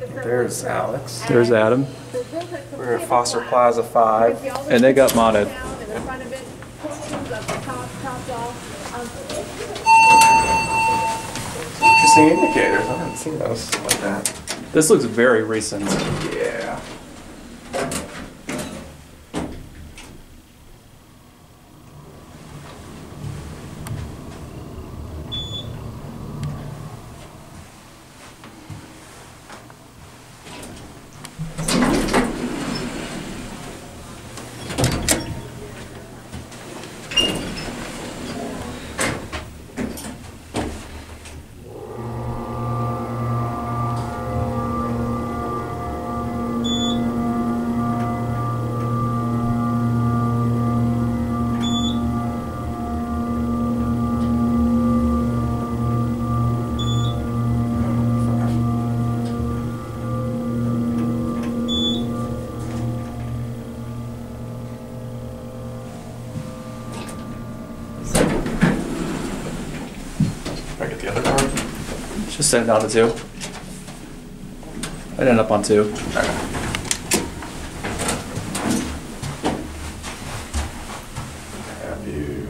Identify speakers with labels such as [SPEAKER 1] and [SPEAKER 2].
[SPEAKER 1] There's Alex.
[SPEAKER 2] There's Adam.
[SPEAKER 1] We're at Foster Plaza 5.
[SPEAKER 2] And they got modded.
[SPEAKER 1] Interesting indicators. I haven't seen those like that.
[SPEAKER 2] This looks very recent.
[SPEAKER 1] Yeah. I get the other card.
[SPEAKER 2] Just send it down to two. I'd end up on two.
[SPEAKER 1] Have you?